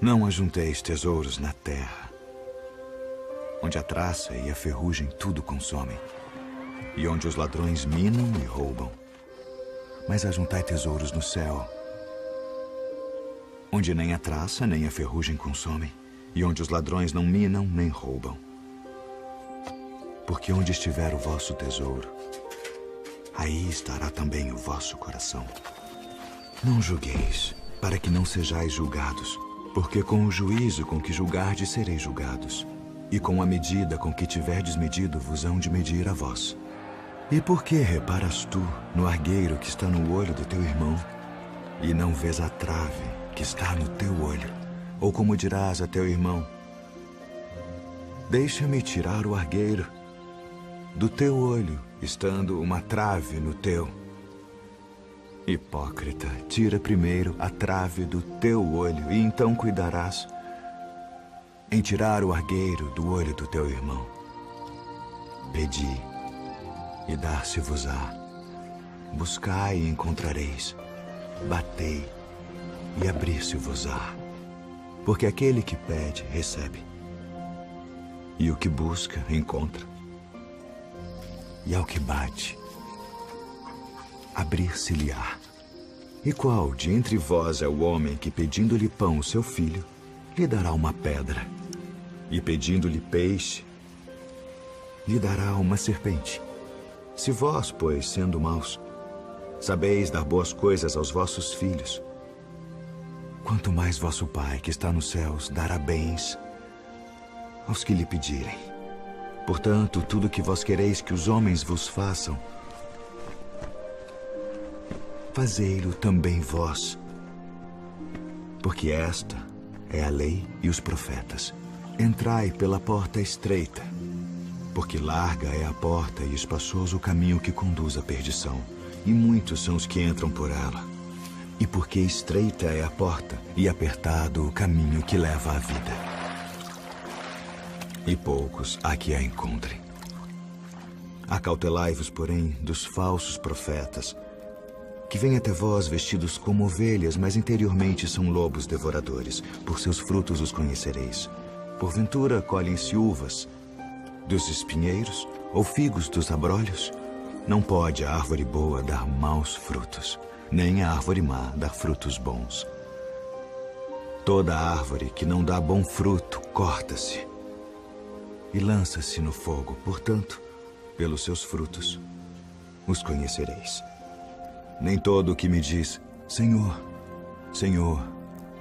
Não ajunteis tesouros na terra, onde a traça e a ferrugem tudo consomem, e onde os ladrões minam e roubam. Mas ajuntai tesouros no céu, onde nem a traça nem a ferrugem consomem, e onde os ladrões não minam nem roubam. Porque onde estiver o vosso tesouro, aí estará também o vosso coração. Não julgueis, para que não sejais julgados, porque com o juízo com que julgardes sereis julgados, e com a medida com que tiverdes medido vos hão de medir a vós. E por que reparas tu no argueiro que está no olho do teu irmão, e não vês a trave que está no teu olho? Ou como dirás a teu irmão: Deixa-me tirar o argueiro do teu olho, estando uma trave no teu. Hipócrita, tira primeiro a trave do teu olho, e então cuidarás em tirar o argueiro do olho do teu irmão. Pedi, e dar-se-vos-á. Buscai e encontrareis. Batei, e abrir-se-vos-á. Porque aquele que pede, recebe. E o que busca, encontra. E ao que bate, abrir-se-lhe-á. E qual de entre vós é o homem que, pedindo-lhe pão, o seu filho, lhe dará uma pedra? E pedindo-lhe peixe, lhe dará uma serpente? Se vós, pois, sendo maus, sabeis dar boas coisas aos vossos filhos, quanto mais vosso Pai, que está nos céus, dará bens aos que lhe pedirem. Portanto, tudo que vós quereis que os homens vos façam, fazei-lo também vós. Porque esta é a lei e os profetas. Entrai pela porta estreita, porque larga é a porta e espaçoso o caminho que conduz à perdição, e muitos são os que entram por ela. E porque estreita é a porta e apertado o caminho que leva à vida. E poucos há que a encontrem. Acautelai-vos, porém, dos falsos profetas, que vêm até vós vestidos como ovelhas, mas interiormente são lobos devoradores. Por seus frutos os conhecereis. Porventura colhem-se uvas dos espinheiros ou figos dos abrolhos? Não pode a árvore boa dar maus frutos, nem a árvore má dar frutos bons. Toda árvore que não dá bom fruto corta-se e lança-se no fogo. Portanto, pelos seus frutos os conhecereis. Nem todo o que me diz, Senhor, Senhor,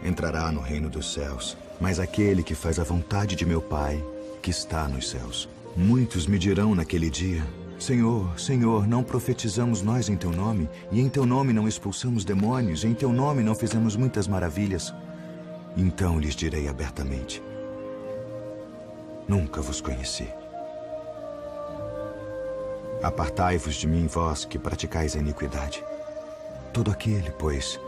entrará no reino dos céus, mas aquele que faz a vontade de meu Pai, que está nos céus. Muitos me dirão naquele dia, Senhor, Senhor, não profetizamos nós em teu nome, e em teu nome não expulsamos demônios, e em teu nome não fizemos muitas maravilhas. Então lhes direi abertamente: Nunca vos conheci. Apartai-vos de mim, vós que praticais a iniquidade. Todo aquele, pois,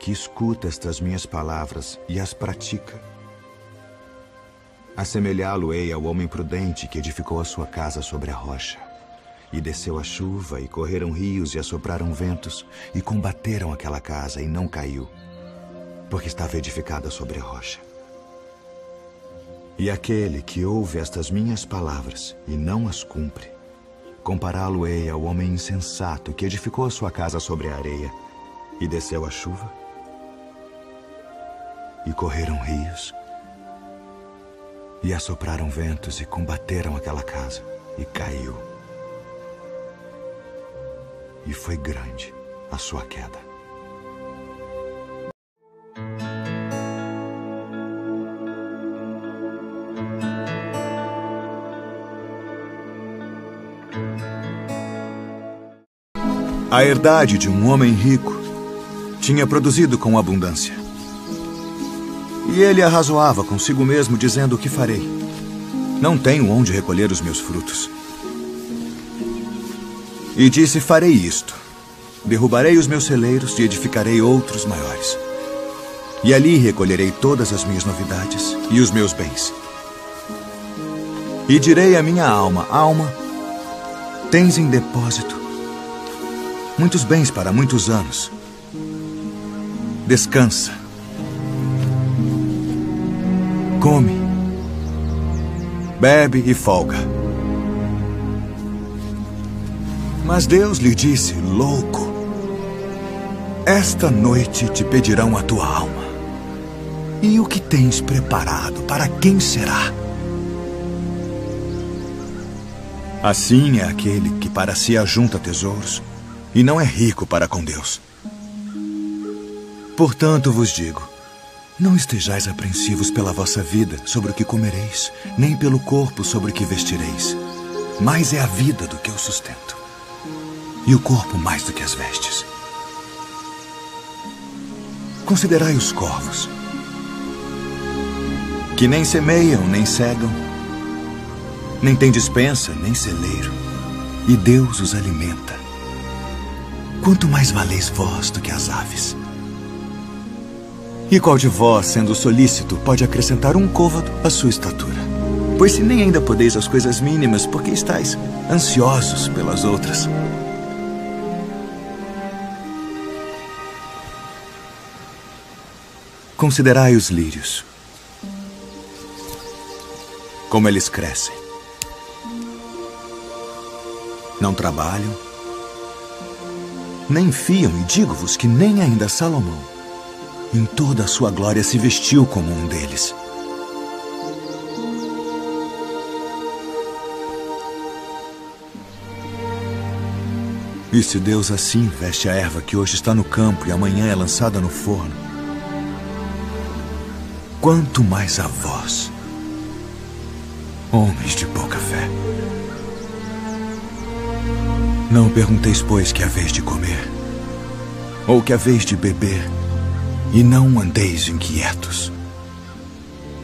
que escuta estas minhas palavras e as pratica, assemelhá-lo-ei ao homem prudente que edificou a sua casa sobre a rocha. E desceu a chuva, e correram rios, e assopraram ventos, e combateram aquela casa, e não caiu, porque estava edificada sobre a rocha. E aquele que ouve estas minhas palavras e não as cumpre, Compará-lo-ei ao homem insensato que edificou a sua casa sobre a areia e desceu a chuva, e correram rios, e assopraram ventos e combateram aquela casa, e caiu. E foi grande a sua queda. A herdade de um homem rico tinha produzido com abundância. E ele arrazoava consigo mesmo, dizendo: O que farei? Não tenho onde recolher os meus frutos. E disse: Farei isto: derrubarei os meus celeiros e edificarei outros maiores. E ali recolherei todas as minhas novidades e os meus bens. E direi à minha alma: Alma, tens em depósito muitos bens para muitos anos. Descansa. come, bebe e folga. Mas Deus lhe disse, louco, esta noite te pedirão a tua alma. E o que tens preparado, para quem será? Assim é aquele que para si ajunta tesouros e não é rico para com Deus. Portanto vos digo: não estejais apreensivos pela vossa vida sobre o que comereis, nem pelo corpo sobre o que vestireis. Mais é a vida do que o sustento, e o corpo mais do que as vestes. Considerai os corvos, que nem semeiam, nem cegam, nem têm dispensa, nem celeiro, e Deus os alimenta. Quanto mais valeis vós do que as aves. E qual de vós, sendo solícito, pode acrescentar um côvado à sua estatura? Pois se nem ainda podeis as coisas mínimas, por que estáis ansiosos pelas outras? Considerai os lírios. Como eles crescem. Não trabalham, nem fiam, e digo-vos que nem ainda Salomão, em toda a sua glória, se vestiu como um deles. E se Deus assim veste a erva que hoje está no campo e amanhã é lançada no forno, quanto mais a vós, homens de pouca fé. Não pergunteis, pois, que haveis de comer, ou que haveis de beber, e não andeis inquietos.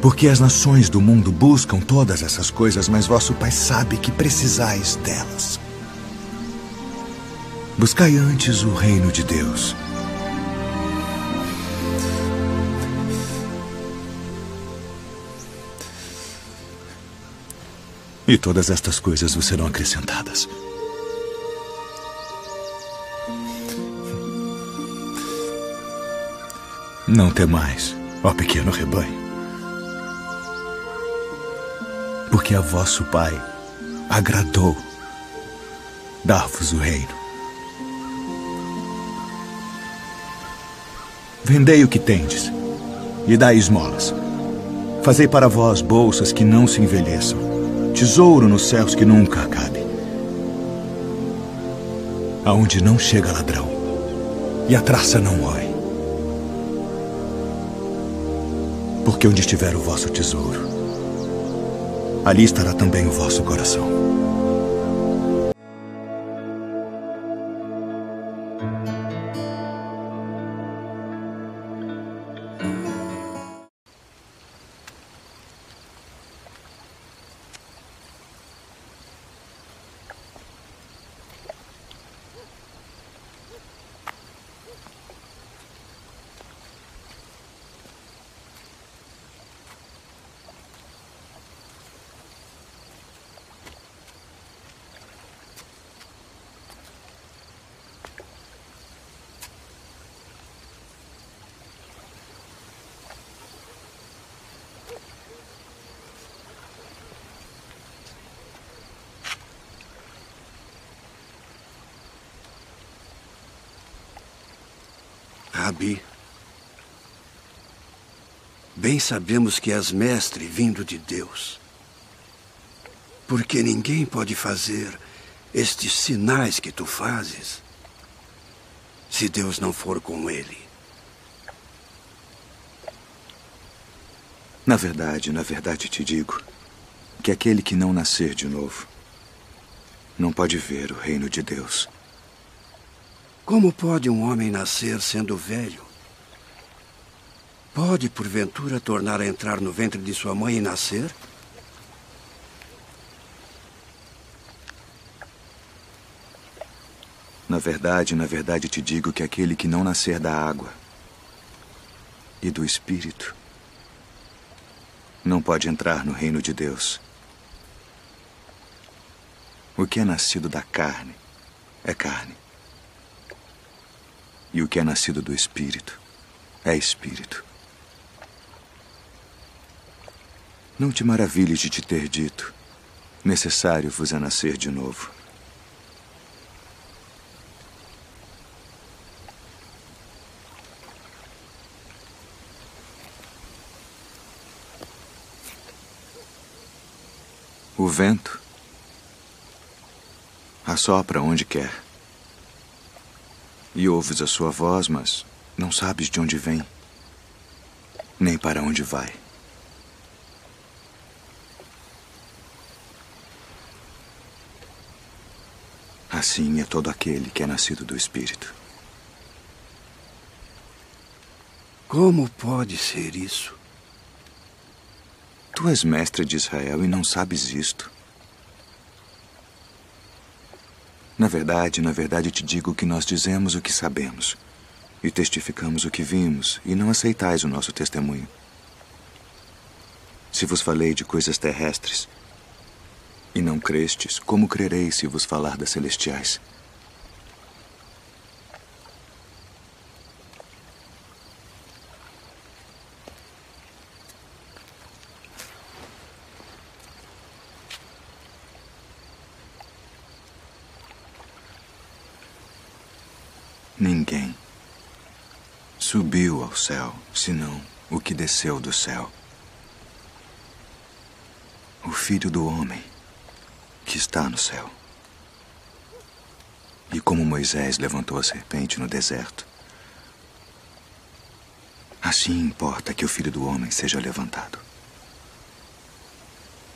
Porque as nações do mundo buscam todas essas coisas, mas vosso Pai sabe que precisais delas. Buscai antes o reino de Deus E todas estas coisas vos serão acrescentadas. Não temais, ó pequeno rebanho. Porque a vosso Pai agradou dar-vos o reino. Vendei o que tendes e dai esmolas. Fazei para vós bolsas que não se envelheçam tesouro nos céus que nunca acabe. Aonde não chega ladrão e a traça não rói. Porque onde estiver o vosso tesouro, ali estará também o vosso coração. Rabi, bem sabemos que és mestre vindo de Deus. Porque ninguém pode fazer estes sinais que tu fazes se Deus não for com ele. Na verdade, na verdade te digo que aquele que não nascer de novo não pode ver o reino de Deus. Como pode um homem nascer sendo velho? Pode, porventura, tornar a entrar no ventre de sua mãe e nascer? Na verdade, na verdade te digo que aquele que não nascer da água e do Espírito não pode entrar no reino de Deus. O que é nascido da carne é carne. E o que é nascido do Espírito é Espírito. Não te maravilhes de te ter dito: necessário vos é nascer de novo. O vento assopra onde quer. E ouves a sua voz, mas não sabes de onde vem, nem para onde vai. Assim é todo aquele que é nascido do Espírito. Como pode ser isso? Tu és mestre de Israel e não sabes isto. Na verdade, na verdade te digo que nós dizemos o que sabemos e testificamos o que vimos, e não aceitais o nosso testemunho. Se vos falei de coisas terrestres e não crestes, como crereis se vos falar das celestiais? Ninguém subiu ao céu, senão o que desceu do céu. O Filho do Homem que está no céu. E como Moisés levantou a serpente no deserto, assim importa que o Filho do Homem seja levantado,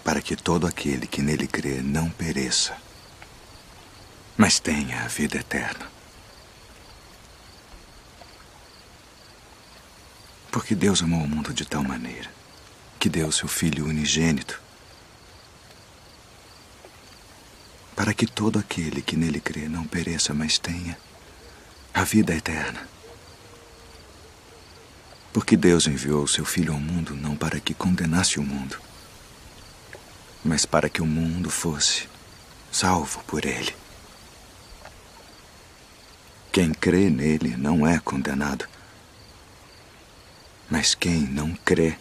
para que todo aquele que nele crê não pereça, mas tenha a vida eterna. Porque Deus amou o mundo de tal maneira que deu seu Filho unigênito para que todo aquele que nele crê não pereça, mas tenha a vida eterna. Porque Deus enviou seu Filho ao mundo não para que condenasse o mundo, mas para que o mundo fosse salvo por ele. Quem crê nele não é condenado mas quem não crê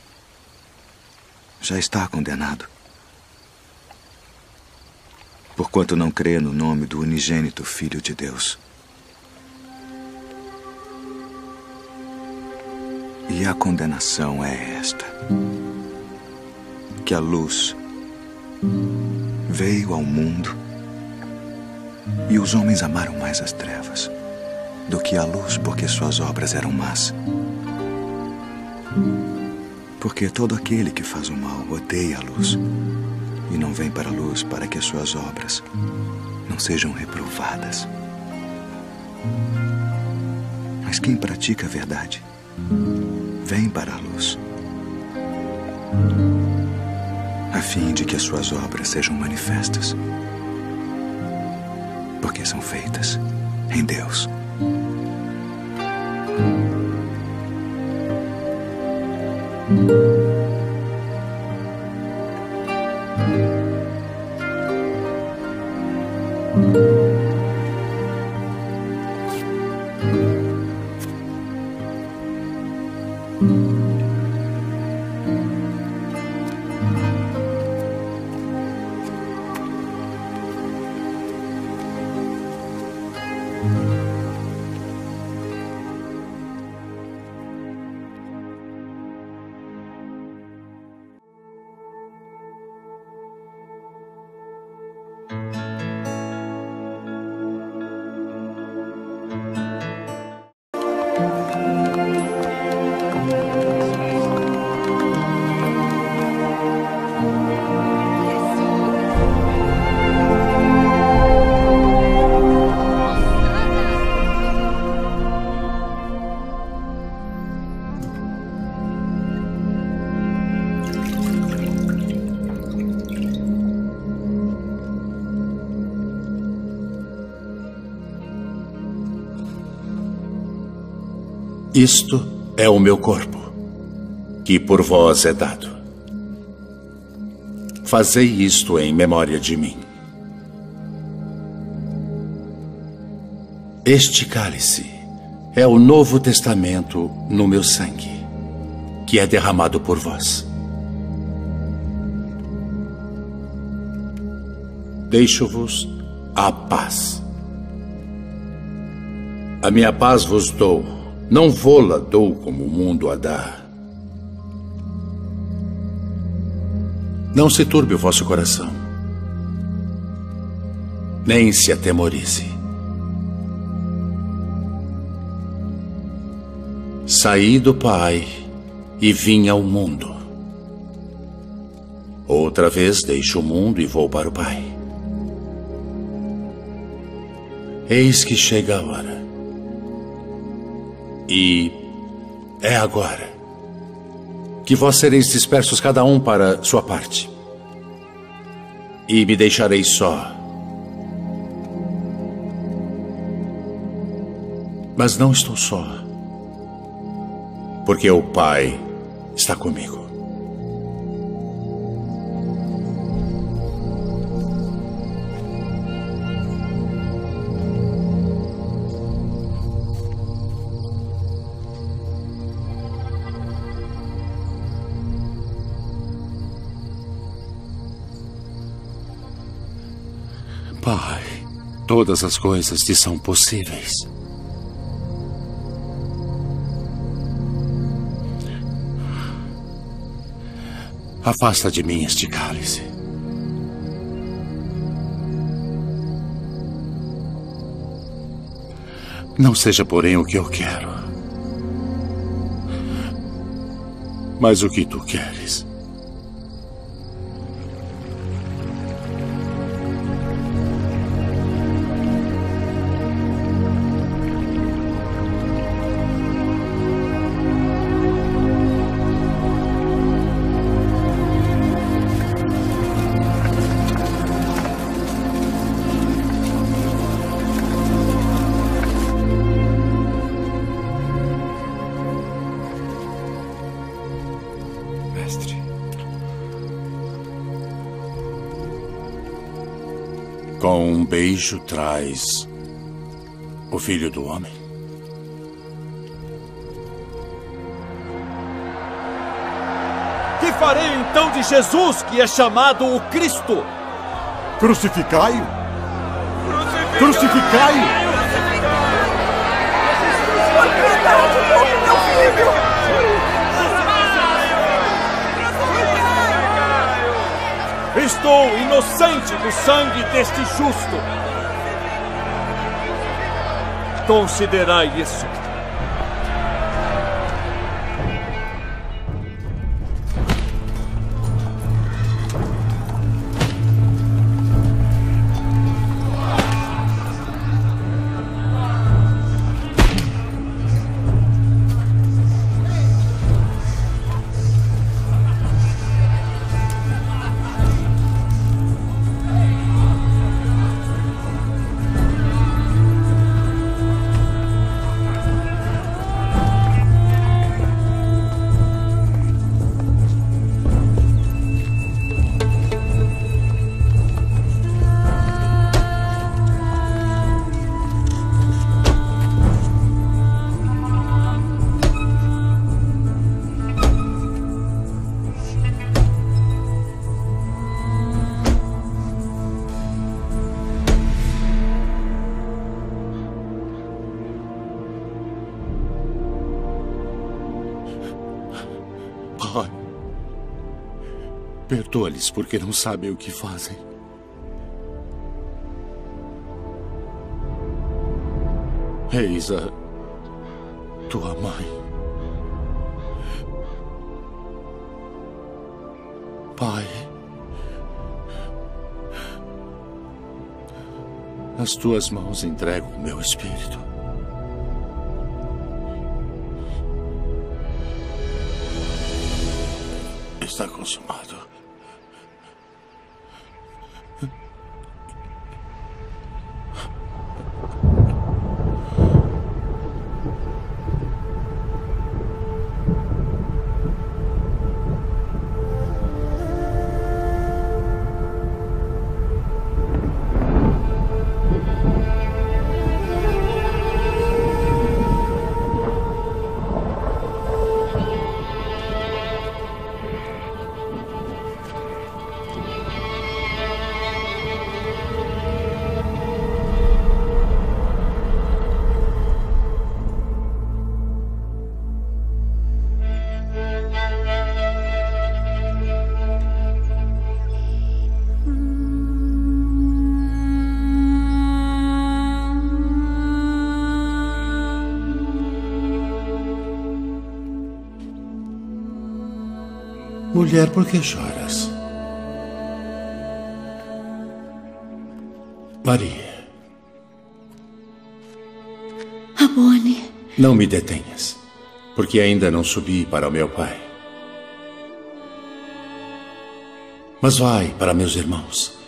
já está condenado. Porquanto não crê no nome do unigênito Filho de Deus. E a condenação é esta: que a luz veio ao mundo e os homens amaram mais as trevas do que a luz, porque suas obras eram más. Porque todo aquele que faz o mal odeia a luz e não vem para a luz para que as suas obras não sejam reprovadas. Mas quem pratica a verdade vem para a luz, a fim de que as suas obras sejam manifestas, porque são feitas em Deus. Isto é o meu corpo, que por vós é dado. Fazei isto em memória de mim. Este cálice é o Novo Testamento no meu sangue, que é derramado por vós. Deixo-vos a paz. A minha paz vos dou não vou-la dou como o mundo a dá. Não se turbe o vosso coração, nem se atemorize. Saí do Pai e vim ao mundo. Outra vez deixo o mundo e vou para o Pai. Eis que chega a hora. E é agora que vós sereis dispersos cada um para sua parte. E me deixareis só. Mas não estou só. Porque o Pai está comigo. Todas as coisas te são possíveis. Afasta de mim este cálice. Não seja, porém, o que eu quero, mas o que tu queres. Beijo traz o filho do homem? Que farei então de Jesus, que é chamado o Cristo? Crucificai-o! Crucificai-o! Por Estou inocente do sangue deste justo. Considerai isso. Perdoa-lhes porque não sabem o que fazem. Eis a tua mãe. Pai, nas tuas mãos entrego o meu espírito. Está consumado. Mulher, por que choras? Maria. Rabone. Não me detenhas, porque ainda não subi para o meu pai. Mas vai para meus irmãos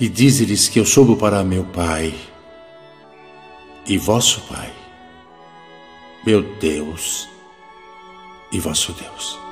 e dize-lhes que eu subo para meu pai e vosso pai, meu Deus e vosso Deus.